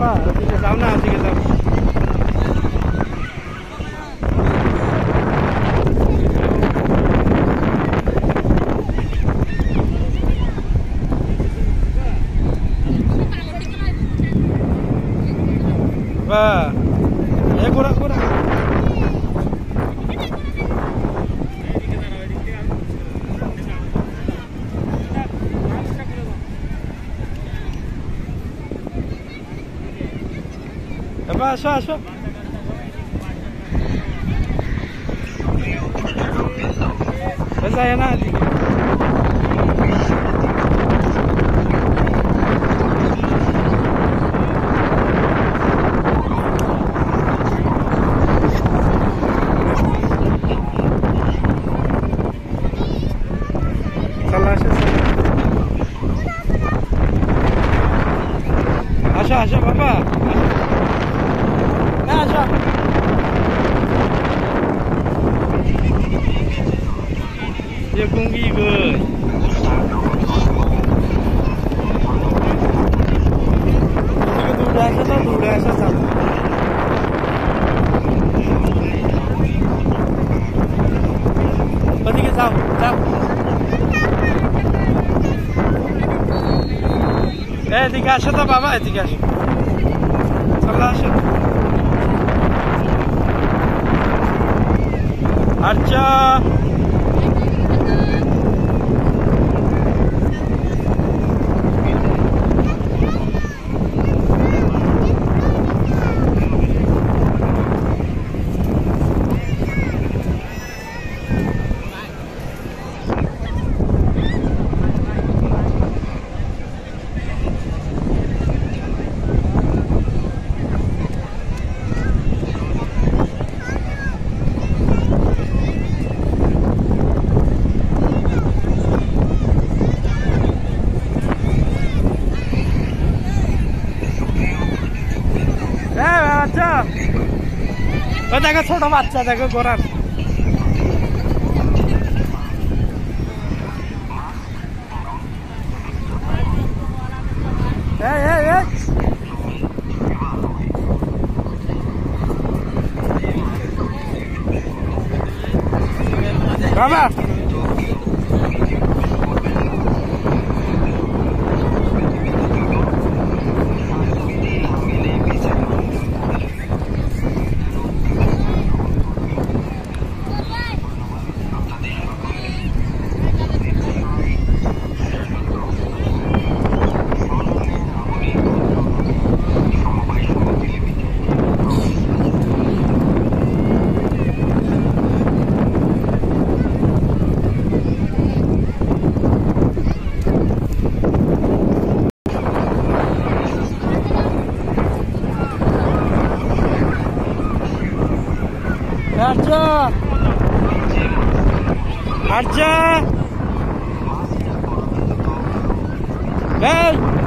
apa? Tiga ya, sauna, tiga sauna. Wah, Eh, kurang-kurang. Abaixa, abaixa. Mas aí é nada. এদিকে আসো তো বাবা এদিকে আসো। চলে আসো। আচ্ছা হ্যাঁ বাচ্চা দেখো ছোট বাচ্চা দেখো গোড়ার। এই 가자 가자 네.